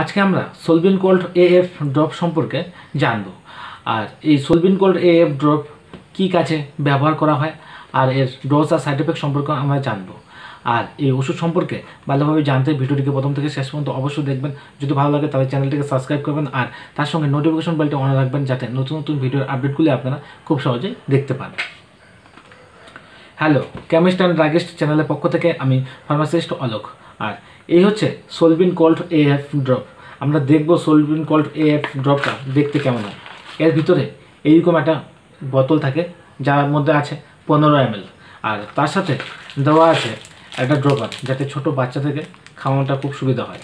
আজকে আমরা সোলবিন cold AF drop সম্পর্কে জানব। আর এই সোলবিন কোল্ড এএফ ড্রপ কী কাজে ব্যবহার করা হয়, আর এর ডোজ আর সাইড এফেক্ট সম্পর্কে আমরা জানব। আর এই ওষুধ সম্পর্কে ভালোভাবে জানতে ভিডিওটিকে প্রথম থেকে শেষ পর্যন্ত অবশ্যই দেখবেন। যদি ভালো লাগে তাহলে চ্যানেলটিকে সাবস্ক্রাইব করবেন, আর তার সঙ্গে নোটিফিকেশন বেলটি অন রাখবেন যাতে নতুন নতুন ভিডিওর আপডেটগুলি আপনারা খুব সহজেই দেখতে পান হ্যালো, কেমিস্ট অ্যান্ড ড্রাগিস্ট চ্যানেলের পক্ষ থেকে আমি ফার্মাসিস্ট অলোক। আর এই হচ্ছে সোলবিন কোল্ড এএফ ড্রপ। আমরা দেখব সোলবিন কোল্ড এএফ ড্রপটা দেখতে কেমন হয়। এর ভিতরে এইরকম একটা বোতল থাকে, যার মধ্যে আছে পনেরো এম আর তার সাথে দেওয়া আছে একটা ড্রপার, যাতে ছোট বাচ্চা থেকে খাওয়ানোটা খুব সুবিধা হয়।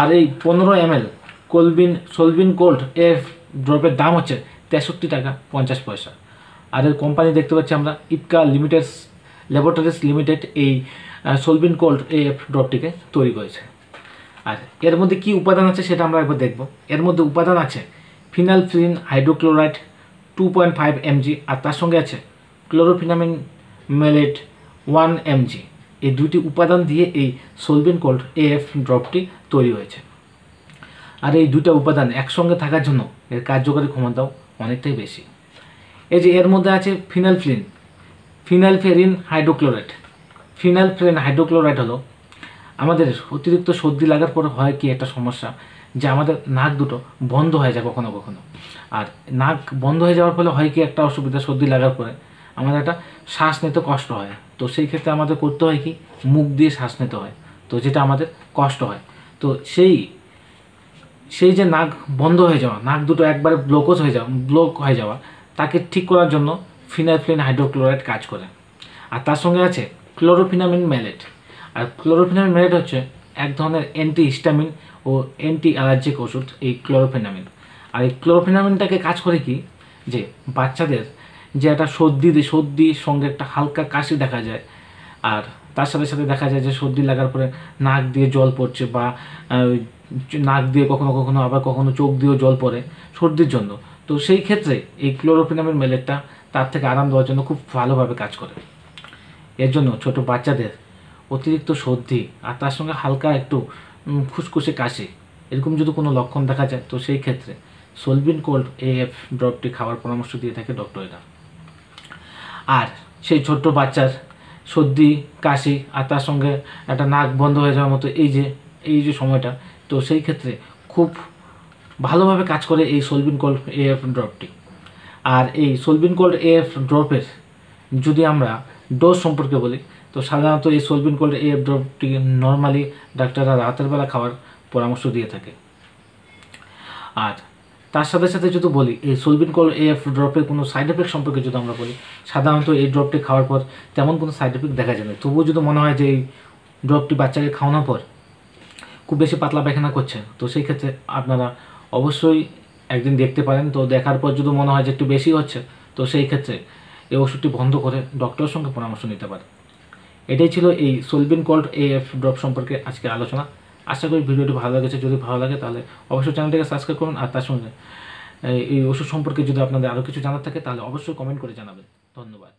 আর এই পনেরো M L Colbin, Solbin cold F ড্রপের দাম হচ্ছে তেষট্টি টাকা পঞ্চাশ পয়সা। আর এর কোম্পানি দেখতে পাচ্ছি আমরা ইপকা লিমিটেড ল্যাবরেটরিজ লিমিটেড এই সোলবিন কোল্ড এফ ড্রপটিকে তৈরি করেছে। আর এর মধ্যে কি উপাদান আছে সেটা আমরা একবার দেখব। এর মধ্যে উপাদান আছে phenylephrine hydrochloride two point five M G আর তার সঙ্গে আছে ক্লোরোফিনামিন মেলেট ওয়ান এমজি এই দুটি উপাদান দিয়ে এই সোলবিন কোল্ড এএফ ড্রপটি তৈরি হয়েছে। আর এই দুটো উপাদান একসঙ্গে থাকার জন্য এর কার্যকরী ক্ষমতাও অনেকটাই বেশি। এই যে এর মধ্যে আছে ফিনালফ্রিন ফিনালফেরিন হাইড্রোক্লোরাইড ফিনালফ্রেন হাইড্রোক্লোরাইড হলো আমাদের অতিরিক্ত সর্দি লাগার পরে হয় কি একটা সমস্যা, যে আমাদের নাক দুটো বন্ধ হয়ে যায় কখনো কখনো। আর নাক বন্ধ হয়ে যাওয়ার ফলে হয় কি একটা অসুবিধা সর্দি লাগার পরে, আমাদের একটা শ্বাস নিতে কষ্ট হয়। তো সেই ক্ষেত্রে আমাদের করতে হয় কি, মুখ দিয়ে শ্বাস নিতে হয়। তো যেটা আমাদের কষ্ট হয়। তো সেই সেই যে নাক বন্ধ হয়ে যাওয়া, নাক দুটো একবারে ব্লকজ হয়ে যাওয়া ব্লক হয়ে যাওয়া তাকে ঠিক করার জন্য ফিনাইফ্লিন হাইড্রোক্লোরাইড কাজ করে। আর তার সঙ্গে আছে ক্লোরোফিনামিন ম্যালেট আর ক্লোরোফিনামিন ম্যালেট হচ্ছে এক ধরনের অ্যান্টি হিস্টামিন ও অ্যান্টি অ্যালার্জিক ওষুধ, এই ক্লোরোফিনামিন। আর এই ক্লোরোফিনামিনটাকে কাজ করে কি? যে বাচ্চাদের যে একটা সর্দি সর্দির সঙ্গে একটা হালকা কাশি দেখা যায়, আর তার সাথে সাথে দেখা যায় যে সর্দি লাগার পরে নাক দিয়ে জল পড়ছে বা নাক দিয়ে কখনো কখনো আবার কখনো চোখ দিয়েও জল পড়ে সর্দির জন্য। তো সেই ক্ষেত্রে এই ক্লোরোফিনামের মেলেটটা তার থেকে আরাম দেওয়ার জন্য খুব ভালোভাবে কাজ করে। এর জন্য ছোট বাচ্চাদের অতিরিক্ত সর্দি আর তার সঙ্গে হালকা একটু খুসখুসে কাশি, এরকম যদি কোনো লক্ষণ দেখা যায়, তো সেই ক্ষেত্রে সোলবিন কোল্ড এএফ ড্রপটি খাওয়ার পরামর্শ দিয়ে থাকে ডক্টরেরা। আর সেই ছোট্ট বাচ্চার সর্দি, কাশি আর তার সঙ্গে একটা নাক বন্ধ হয়ে যাওয়ার মতো এই যে এই যে সময়টা, তো সেই ক্ষেত্রে খুব ভালোভাবে কাজ করে এই সোলবিন কোল্ড এএফ ড্রপটি আর এই সোলবিন কোল্ড এএফ ড্রপের যদি আমরা ডোজ সম্পর্কে বলি, তো সাধারণত এই সোলবিন কোল্ড এএফ ড্রপটি নর্মালি ডাক্তাররা রাতের বেলা খাওয়ার পরামর্শ দিয়ে থাকে। আর তার সাথে সাথে যদি বলি, এই সোলবিন কল এফ ড্রপের কোনো সাইড এফেক্ট সম্পর্কে যদি আমরা বলি, সাধারণত এই ড্রপটি খাওয়ার পর তেমন কোনো সাইড এফেক্ট দেখা যায় না। তবুও যদি মনে হয় যে এই ড্রপটি বাচ্চাকে খাওয়ানোর পর খুব বেশি পাতলা পায়খানা করছে, তো সেই ক্ষেত্রে আপনারা অবশ্যই একদিন দেখতে পারেন। তো দেখার পর যদি মনে হয় যে একটু বেশি হচ্ছে, তো সেই ক্ষেত্রে এই ওষুধটি বন্ধ করে ডক্টরের সঙ্গে পরামর্শ নিতে পারে এটাই ছিল এই Solbin cold A F drop সম্পর্কে আজকে আলোচনা। আশা করি ভিডিওটি ভালো লেগেছে। যদি ভালো লাগে তাহলে অবশ্যই চ্যানেলটিকে সাবস্ক্রাইব করুন। আর তার সঙ্গে, এই ওষুধ সম্পর্কে যদি আপনাদের আরও কিছু জানার থাকে তাহলে অবশ্যই কমেন্ট করে জানাবেন। ধন্যবাদ।